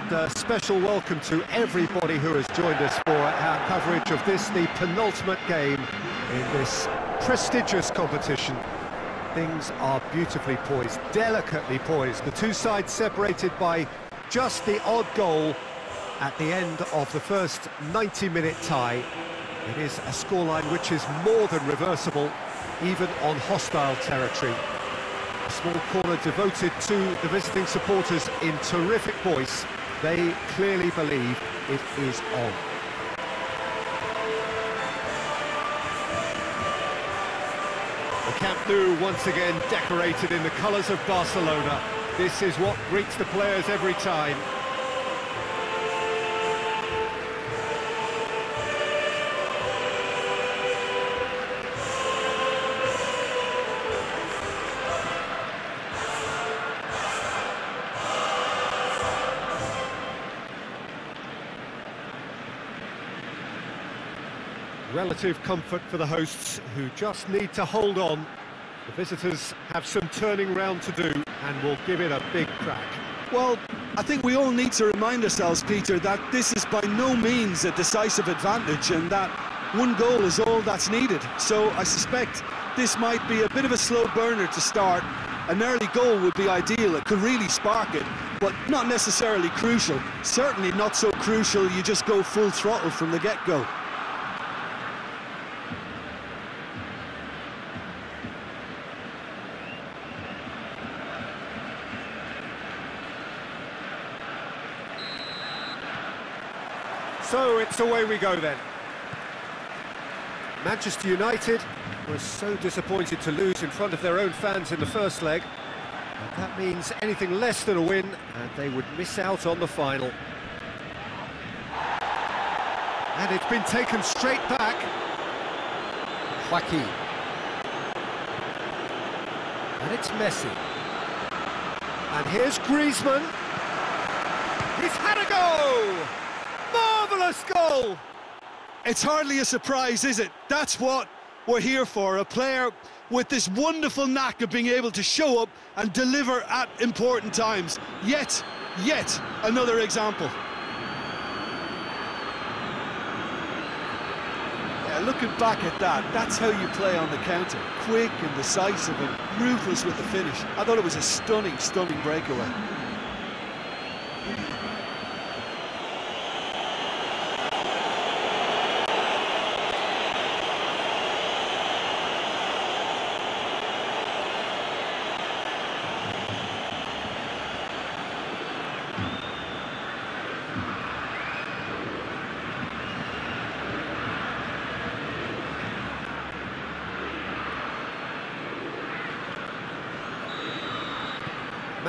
And a special welcome to everybody who has joined us for our coverage of this, the penultimate game in this prestigious competition. Things are beautifully poised, delicately poised. The two sides separated by just the odd goal at the end of the first 90-minute tie. It is a scoreline which is more than reversible, even on hostile territory. A small corner devoted to the visiting supporters in terrific voice. They clearly believe it is on. The Camp Nou once again decorated in the colours of Barcelona. This is what greets the players every time. Relative comfort for the hosts, who just need to hold on. The visitors have some turning round to do, and will give it a big crack. Well, I think we all need to remind ourselves, Peter, that this is by no means a decisive advantage and that one goal is all that's needed. So I suspect this might be a bit of a slow burner to start. An early goal would be ideal, it could really spark it, but not necessarily crucial. Certainly not so crucial you just go full throttle from the get-go. So away we go then. Manchester United were so disappointed to lose in front of their own fans in the first leg. That means anything less than a win, and they would miss out on the final. And it's been taken straight back. Joaquin. And it's Messi. And here's Griezmann. He's had a go! Marvellous goal! It's hardly a surprise, is it? That's what we're here for, a player with this wonderful knack of being able to show up and deliver at important times. Yet, yet another example. Yeah, looking back at that, that's how you play on the counter. Quick and decisive and ruthless with the finish. I thought it was a stunning, stunning breakaway.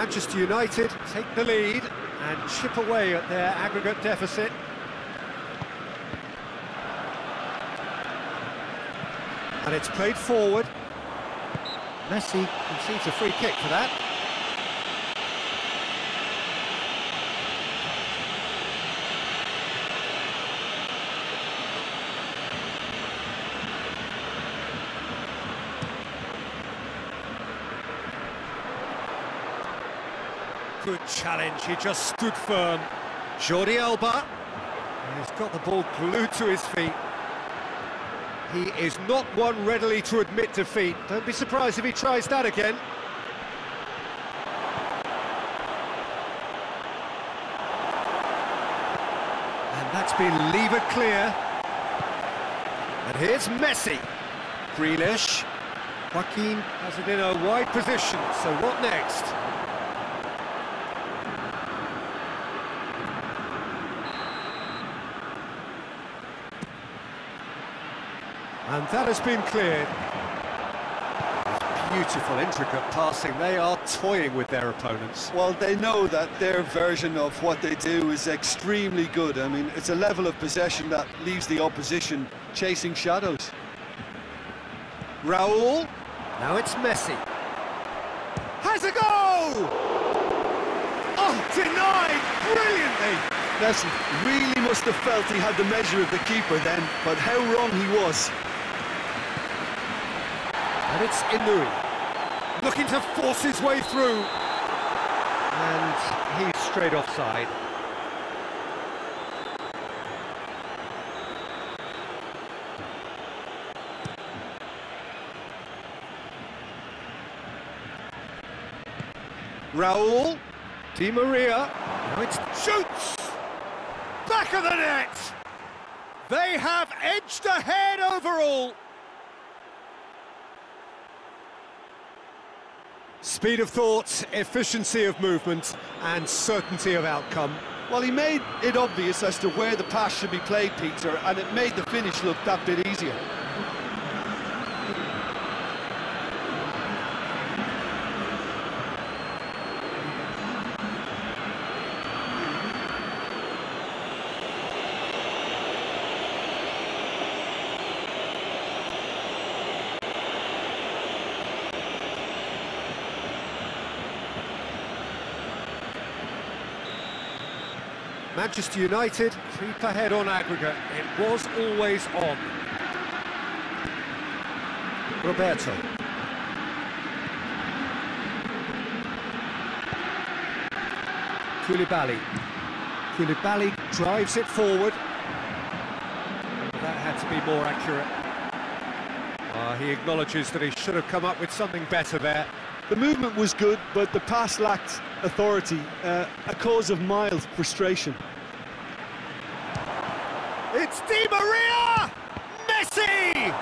Manchester United take the lead and chip away at their aggregate deficit. And it's played forward. Messi concedes a free kick for that. Good challenge, he just stood firm. Jordi Alba, he's got the ball glued to his feet. He is not one readily to admit defeat. Don't be surprised if he tries that again. And that's been levered clear. And here's Messi. Grealish. Joaquin has it in a wide position, so what next? And that has been cleared. Beautiful, intricate passing. They are toying with their opponents. Well, they know that their version of what they do is extremely good. I mean, it's a level of possession that leaves the opposition chasing shadows. Raul. Now it's Messi. Has a go! Oh, denied brilliantly! Messi really must have felt he had the measure of the keeper then, but how wrong he was. And it's Inui. Looking to force his way through. And he's straight offside. Raul, Di Maria, now it shoots! Back of the net! They have edged ahead overall! Speed of thought, efficiency of movement, and certainty of outcome. Well, he made it obvious as to where the pass should be played, Peter, and it made the finish look that bit easier. Manchester United keep ahead on aggregate. It was always on. Roberto. Koulibaly. Koulibaly drives it forward. That had to be more accurate. Uh, he acknowledges that he should have come up with something better there. The movement was good, but the pass lacked authority, uh, a cause of mild frustration. It's Di Maria! Messi!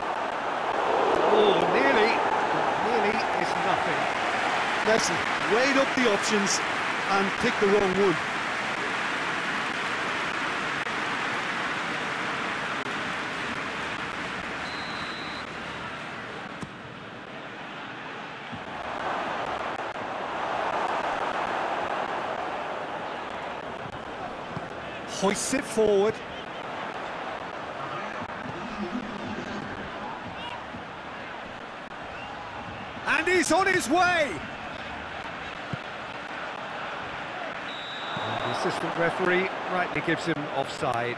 Oh, nearly, nearly is nothing. Messi weighed up the options and picked the wrong one. Hoists it forward. And he's on his way! And the assistant referee rightly gives him offside.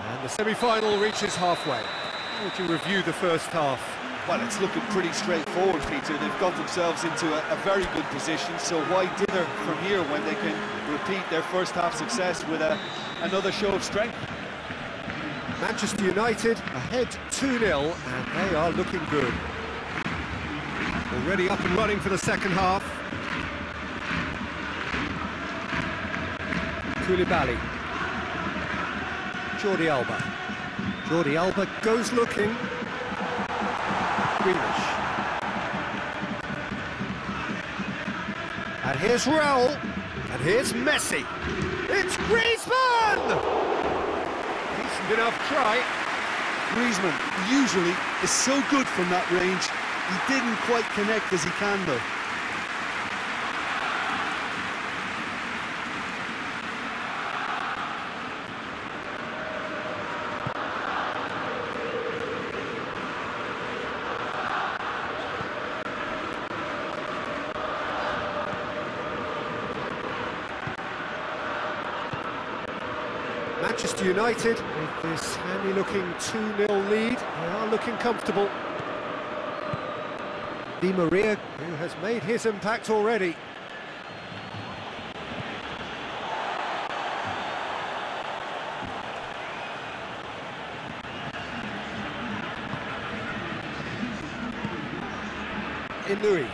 And the semi-final reaches halfway. How would you review the first half? Well, it's looking pretty straightforward, Peter. They've got themselves into a, a, very good position, so why dither from here when they can repeat their first half success with a, another show of strength? Manchester United ahead 2-0, and they are looking good. Already up and running for the second half. Koulibaly. Jordi Alba. Jordi Alba goes looking. Grealish. And here's Raul. And here's Messi. It's Griezmann! Decent enough try. Griezmann usually is so good from that range. He didn't quite connect as he can though. Manchester United, with this handy-looking 2-0 lead, they are looking comfortable. Di Maria, who has made his impact already. Inui.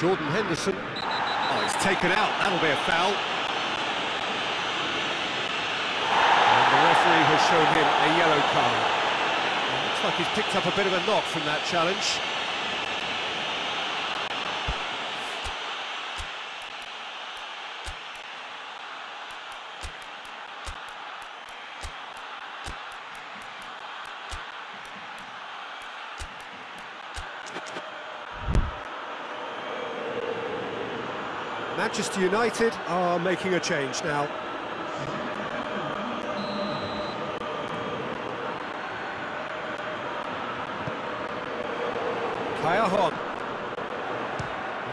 Jordan Henderson. Oh, it's taken out. That'll be a foul. referee has shown him a yellow card. Looks like he's picked up a bit of a knock from that challenge. Manchester United are making a change now.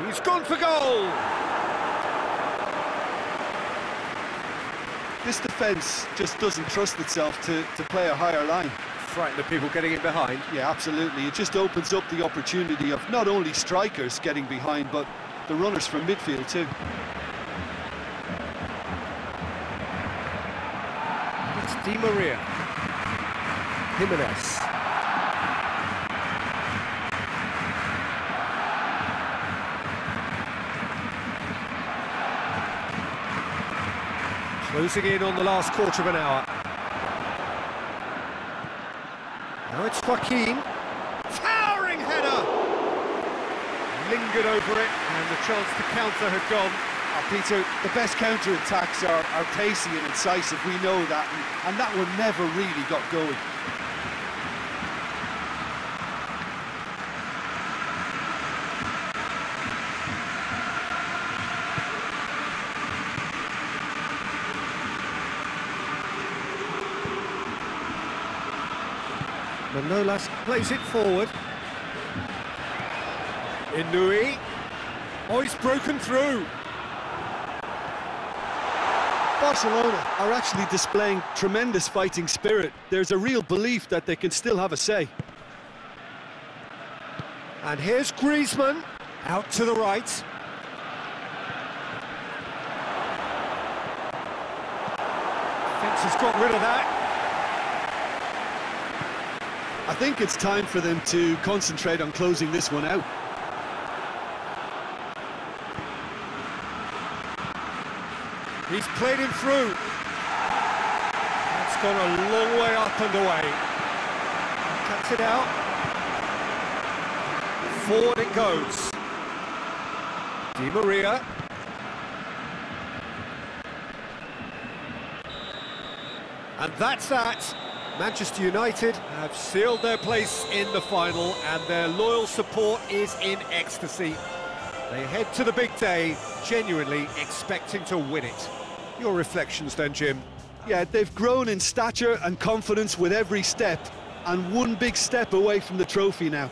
He's gone for goal! This defence just doesn't trust itself to, to play a higher line. Frighten the people getting in behind. Yeah, absolutely. It just opens up the opportunity of not only strikers getting behind, but the runners from midfield too. It's Di Maria. Jimenez. Closing in on the last quarter of an hour. Now it's Joaquin. Towering header! Lingered over it, and the chance to counter had gone. Oh, Peter, the best counter-attacks are, are pacey and incisive, we know that, and, and that one never really got going. Manolas plays it forward. Inui. Oh, he's broken through. Barcelona are actually displaying tremendous fighting spirit. There's a real belief that they can still have a say. And here's Griezmann, out to the right. Fence has got rid of that. I think it's time for them to concentrate on closing this one out. He's played him through. That's gone a long way up and away. Cuts it out. Forward it goes. Di Maria. And that's that. Manchester United have sealed their place in the final and their loyal support is in ecstasy. They head to the big day, genuinely expecting to win it. Your reflections then, Jim? Yeah, they've grown in stature and confidence with every step, and one big step away from the trophy now.